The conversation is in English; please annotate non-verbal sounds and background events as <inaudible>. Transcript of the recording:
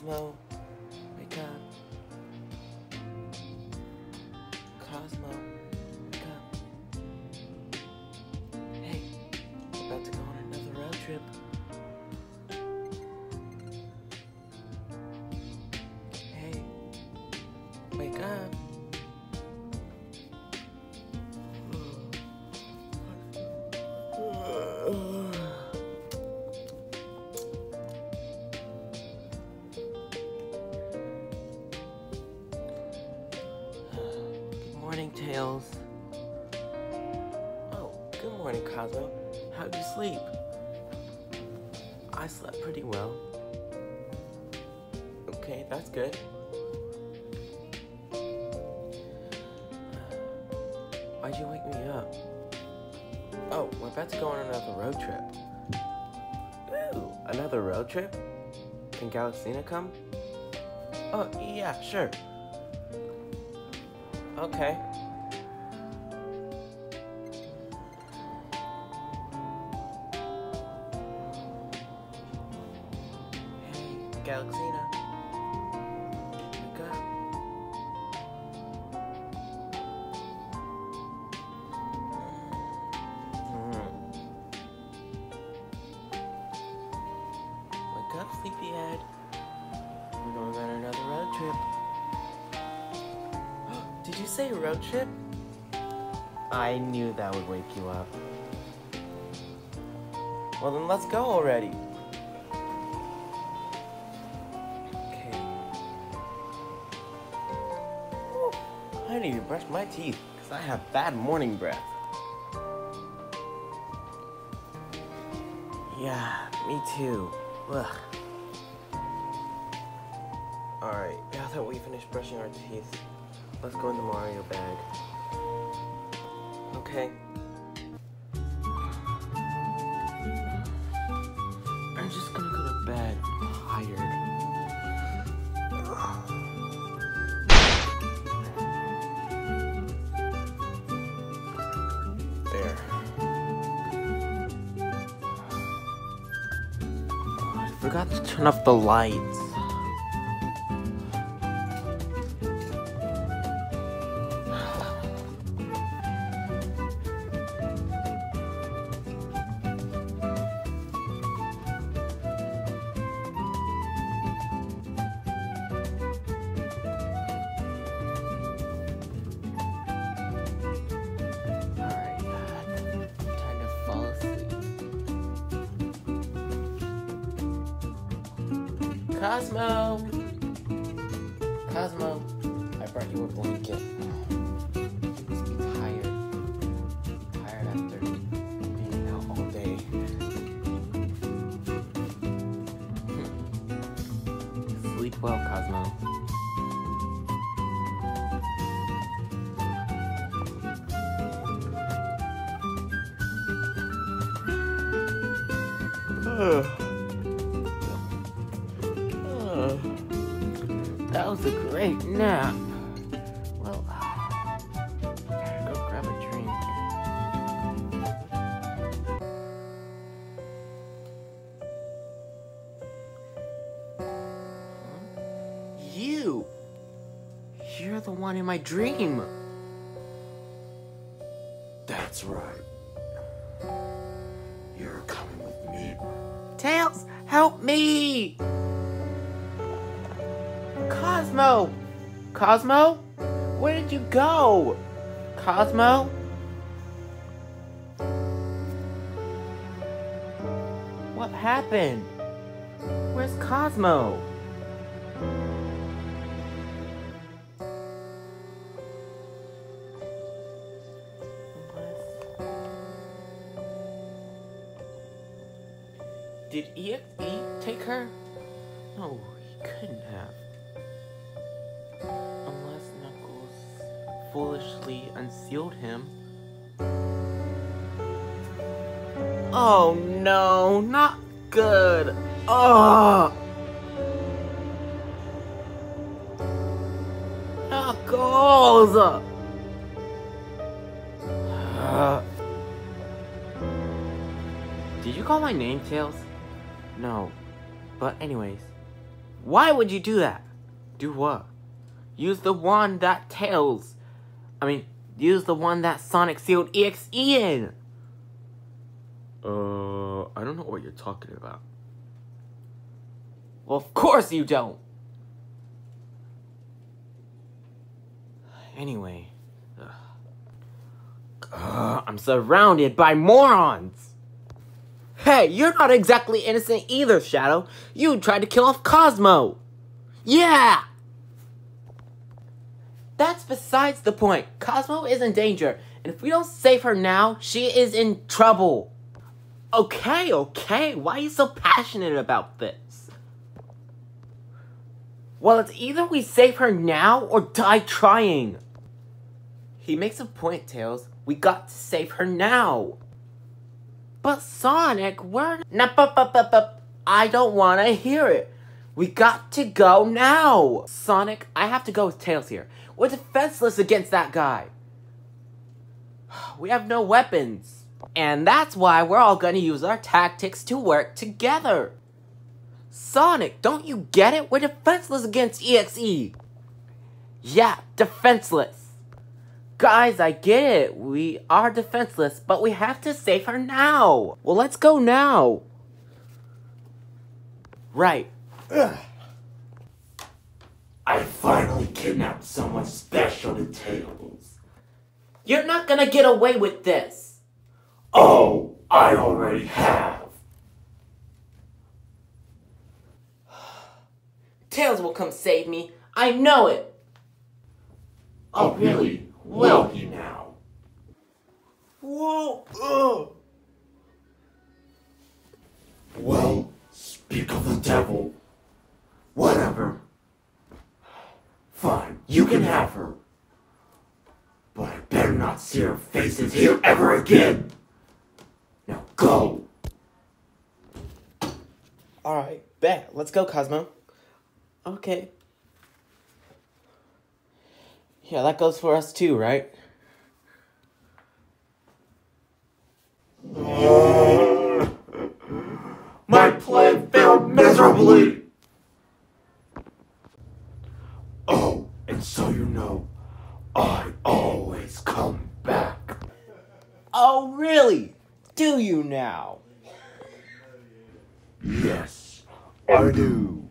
Cosmo, wake up. Cosmo, wake up. Hey, about to go on another road trip. Morning, Tails. Oh, good morning, Cosmo. How'd you sleep? I slept pretty well. Okay, that's good. Why'd you wake me up? Oh, we're about to go on another road trip. Ooh, another road trip? Can Galaxina come? Oh, yeah, sure. Okay. Galaxina. Wake up. Mm. Wake up, sleepyhead. We're going on another road trip. <gasps> Did you say road trip? I knew that would wake you up. Well, then let's go already. I need to brush my teeth because I have bad morning breath. Yeah, me too. Ugh. Alright, now that we finished brushing our teeth, let's go in the Mario bag. Okay. I'm just gonna go to bed. Tired. Forgot to turn off the lights. Cosmo! Cosmo, I brought you a blanket. You must be That was a great nap. Well, go grab a drink. You! You're the one in my dream! That's right. You're coming with me. Tails, help me! Cosmo! Cosmo? Where did you go? Cosmo? What happened? Where's Cosmo? Did EXE take her? No, he couldn't have. Unless Knuckles foolishly unsealed him. Oh no, not good. Oh! Knuckles! Did you call my name, Tails? No. But anyways, Why would you do that? Do what? Use the one that Tails. I mean, use the one that Sonic sealed EXE in. Uh, I don't know what you're talking about. Well, of course you don't. Anyway. I'm surrounded by morons. Hey, you're not exactly innocent either, Shadow. You tried to kill off Cosmo. Yeah! That's besides the point. Cosmo is in danger, and if we don't save her now, she is in trouble. Okay, okay, why are you so passionate about this? Well, it's either we save her now or die trying. He makes a point, Tails. We got to save her now. But Sonic, we're not. I don't want to hear it. We got to go now. Sonic, I have to go with Tails here. We're defenseless against that guy. We have no weapons. And that's why we're all gonna use our tactics to work together. Sonic, don't you get it? We're defenseless against EXE. Yeah, defenseless. Guys, I get it. We are defenseless, but we have to save her now. Well, let's go now. Right. Ugh. <clears throat> I finally kidnapped someone special to Tails. You're not gonna get away with this. Oh, I already have. <sighs> Tails will come save me. I know it. Oh, really? Will he now? Whoa. Ugh. Well, speak of the devil. You her. But I better not see her faces here ever again. Now go. Alright, bet. Let's go, Cosmo. Okay. Yeah, that goes for us too, right? My plan failed miserably. Oh, and so you know, I always come back. Oh, really? Do you now? Yes, I do.